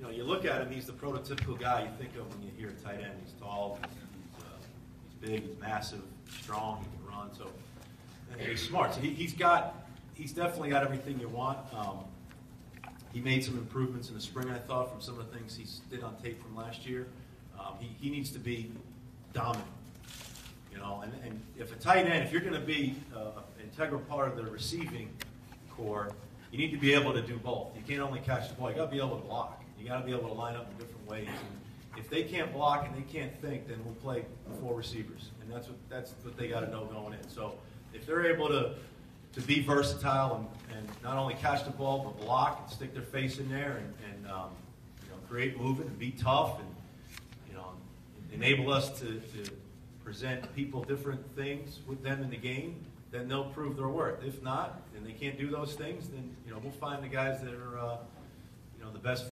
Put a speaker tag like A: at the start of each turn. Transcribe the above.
A: you know, you look at him, he's the prototypical guy you think of when you hear tight end. He's tall, he's, uh, he's big, he's massive, strong, he can run. So and he's smart. So he, he's got, he's definitely got everything you want. Um, he made some improvements in the spring, I thought, from some of the things he did on tape from last year. Um, he, he needs to be dominant. You know, and, and if a tight end, if you're going to be uh, an integral part of the receiving corps, you need to be able to do both. You can't only catch the ball; you got to be able to block. You got to be able to line up in different ways. And if they can't block and they can't think, then we'll play four receivers, and that's what that's what they got to know going in. So if they're able to to be versatile and, and not only catch the ball but block and stick their face in there and, and um, you know create movement and be tough and you know enable us to, to present people different things with them in the game, then they'll prove their worth. If not, and they can't do those things, then you know we'll find the guys that are uh, you know the best